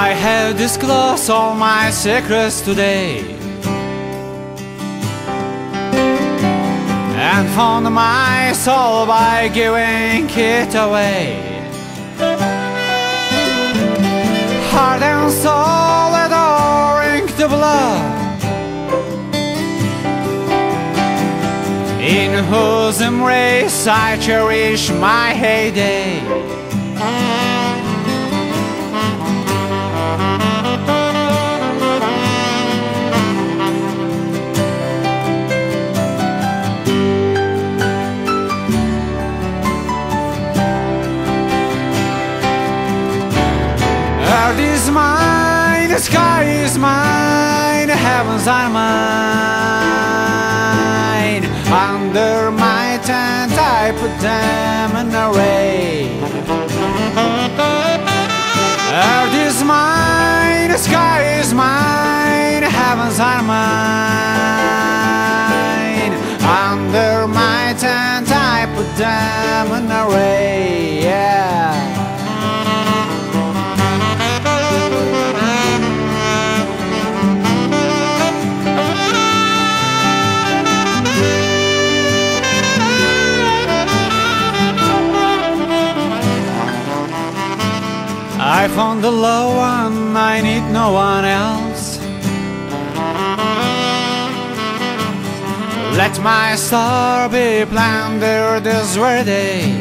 I have disclosed all my secrets today. And found my soul by giving it away. Heart and soul adoring the blood. In whose embrace I cherish my heyday the sky is mine, the heavens are mine. Under my tent I put them in array. Earth is mine, the sky is mine, the heavens are mine. Under my tent I put them in array. I found the low one, I need no one else. Let my star be planted this worthy.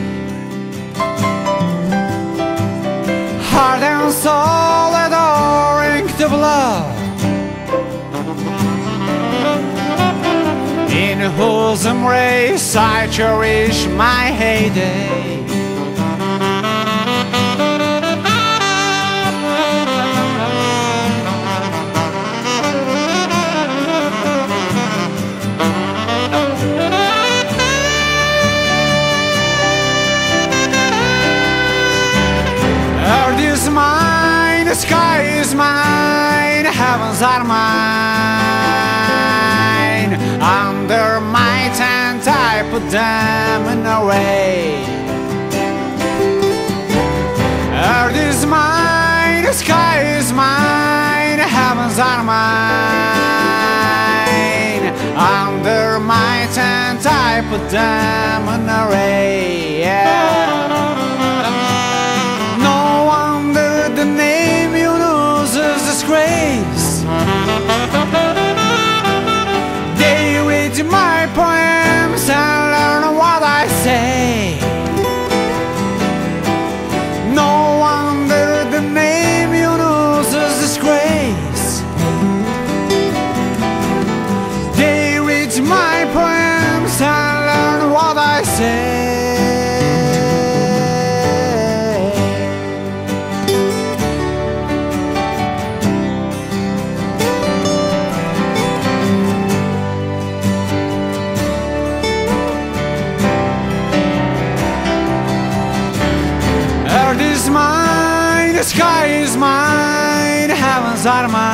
Heart and soul adoring the blood. In whose embrace I cherish my heyday. Mine, heavens are mine. Under my tent I put them in array. Earth is mine, sky is mine, heavens are mine. Under my tent I put them in array. Sky is mine, heavens are mine.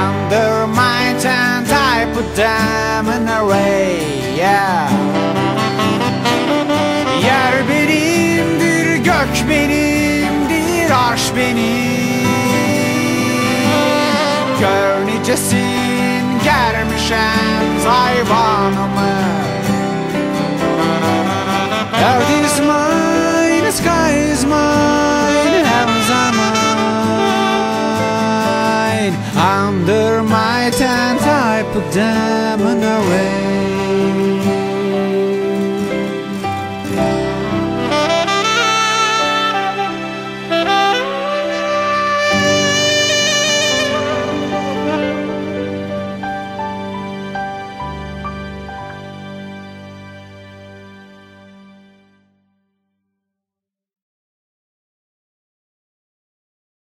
Under my tent I put them in array, yeah. Yer benimdir, gök benimdir, arş benim. Gör nicesin germişem hayvanımı. Under my tent I put them array.